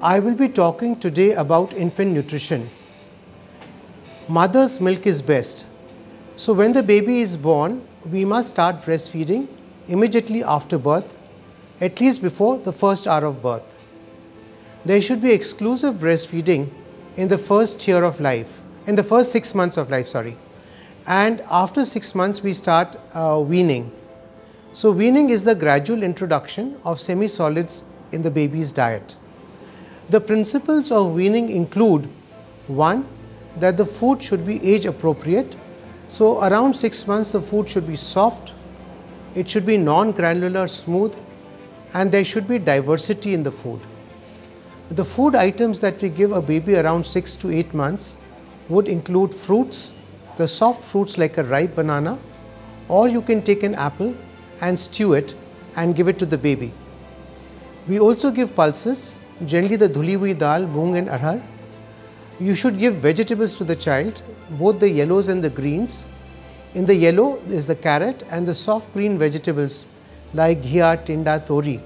I will be talking today about infant nutrition. Mother's milk is best. So when the baby is born, we must start breastfeeding immediately after birth, at least before the first hour of birth. There should be exclusive breastfeeding in the first year of life, in the first six months of life, sorry. And after six months, we start uh, weaning. So weaning is the gradual introduction of semi-solids in the baby's diet. The principles of weaning include one, that the food should be age appropriate. So around six months, the food should be soft, it should be non-granular, smooth, and there should be diversity in the food. The food items that we give a baby around six to eight months would include fruits, the soft fruits like a ripe banana, or you can take an apple and stew it and give it to the baby. We also give pulses generally the dhuli hui dal, moong and arhar. You should give vegetables to the child, both the yellows and the greens. In the yellow is the carrot and the soft green vegetables like ghia, tinda, tori.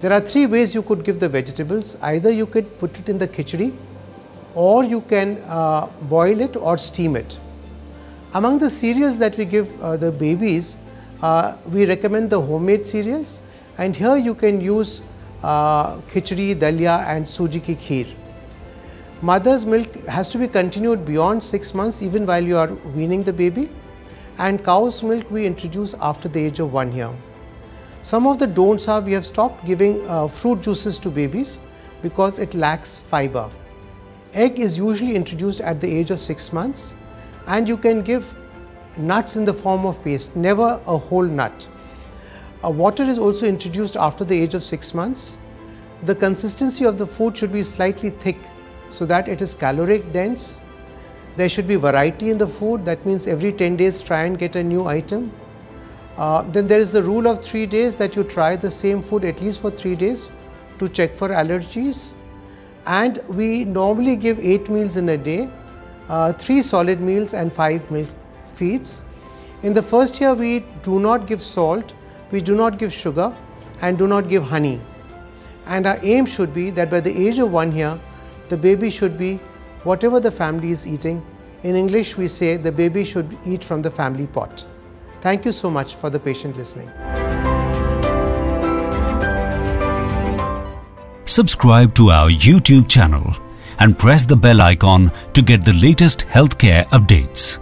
There are three ways you could give the vegetables. Either you could put it in the khichdi or you can uh, boil it or steam it. Among the cereals that we give uh, the babies, uh, we recommend the homemade cereals and here you can use khichdi, dalia and suji ki kheer. Mother's milk has to be continued beyond 6 months even while you are weaning the baby and cow's milk we introduce after the age of 1 year. Some of the don'ts are we have stopped giving uh, fruit juices to babies because it lacks fiber. Egg is usually introduced at the age of 6 months and you can give nuts in the form of paste, never a whole nut. A water is also introduced after the age of 6 months. The consistency of the food should be slightly thick so that it is caloric dense. There should be variety in the food that means every 10 days try and get a new item. Uh, then there is the rule of 3 days that you try the same food at least for 3 days to check for allergies. And we normally give 8 meals in a day, uh, 3 solid meals and 5 milk feeds. In the first year we do not give salt we do not give sugar and do not give honey. And our aim should be that by the age of one year, the baby should be whatever the family is eating. In English, we say the baby should eat from the family pot. Thank you so much for the patient listening. Subscribe to our YouTube channel and press the bell icon to get the latest healthcare updates.